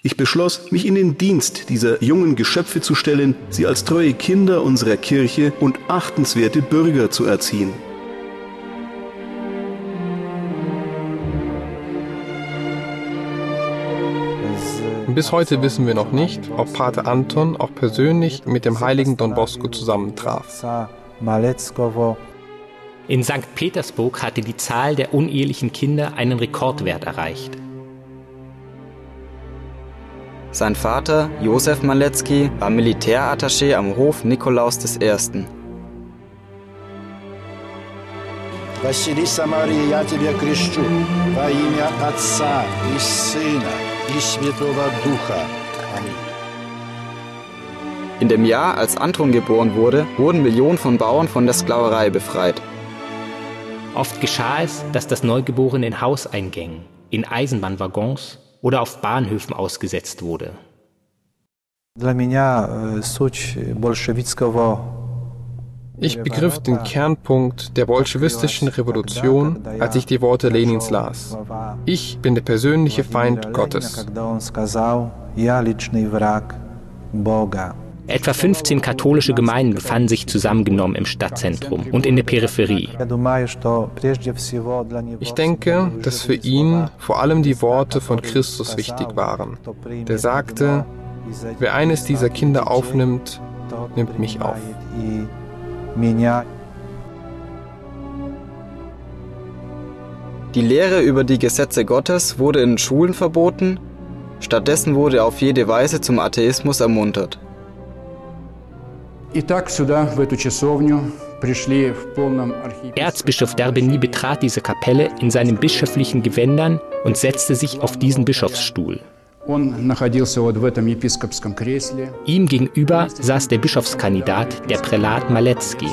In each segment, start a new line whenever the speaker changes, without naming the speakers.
Ich beschloss, mich in den Dienst dieser jungen Geschöpfe zu stellen, sie als treue Kinder unserer Kirche und achtenswerte Bürger zu erziehen.
Bis heute wissen wir noch nicht, ob Pater Anton auch persönlich mit dem heiligen Don Bosco zusammentraf.
In St. Petersburg hatte die Zahl der unehelichen Kinder einen Rekordwert erreicht.
Sein Vater, Josef Malecki, war Militärattaché am Hof Nikolaus I.
Василиса Мария, я тебя крещу во имя Отца и Сына и Святого Духа. Аминь.
In dem Jahr, als Anton geboren wurde, wurden Millionen von Bauern von der Sklaverei befreit.
Oft geschah es, dass das Neugeborene in Hauseingängen, in Eisenbahnwaggons oder auf Bahnhöfen ausgesetzt wurde.
Ich begriff den Kernpunkt der bolschewistischen Revolution, als ich die Worte Lenins las. Ich bin der persönliche Feind Gottes.
Etwa 15 katholische Gemeinden befanden sich zusammengenommen im Stadtzentrum und in der Peripherie.
Ich denke, dass für ihn vor allem die Worte von Christus wichtig waren. Der sagte, wer eines dieser Kinder aufnimmt, nimmt mich auf.
Die Lehre über die Gesetze Gottes wurde in Schulen verboten, stattdessen wurde auf jede Weise zum Atheismus ermuntert.
Erzbischof Derbeny betrat diese Kapelle in seinen bischöflichen Gewändern und setzte sich auf diesen Bischofsstuhl. Ihm gegenüber saß der Bischofskandidat, der Prälat Malecki.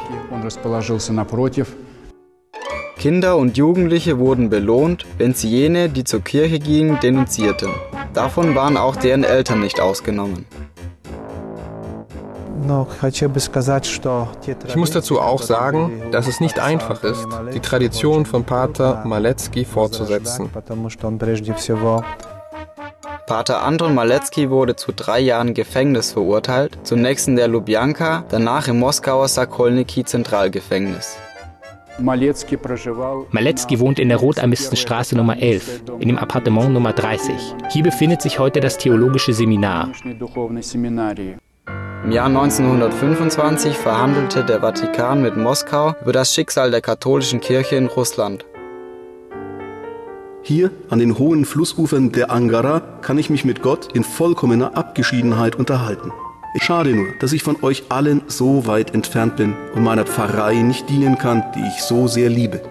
Kinder und Jugendliche wurden belohnt, wenn sie jene, die zur Kirche gingen, denunzierten. Davon waren auch deren Eltern nicht ausgenommen.
Ich muss dazu auch sagen, dass es nicht einfach ist, die Tradition von Pater Malecki fortzusetzen.
Pater Anton Malecki wurde zu drei Jahren Gefängnis verurteilt, zunächst in der Lubjanka, danach im Moskauer
Sakolniki Zentralgefängnis.
Malecki wohnt in der Rotarmistenstraße Nummer 11, in dem Appartement Nummer 30. Hier befindet sich heute das theologische Seminar.
Im Jahr 1925 verhandelte der Vatikan mit Moskau über das Schicksal der katholischen Kirche in Russland.
Hier an den hohen Flussufern der Angara kann ich mich mit Gott in vollkommener Abgeschiedenheit unterhalten. Schade nur, dass ich von euch allen so weit entfernt bin und meiner Pfarrei nicht dienen kann, die ich so sehr liebe.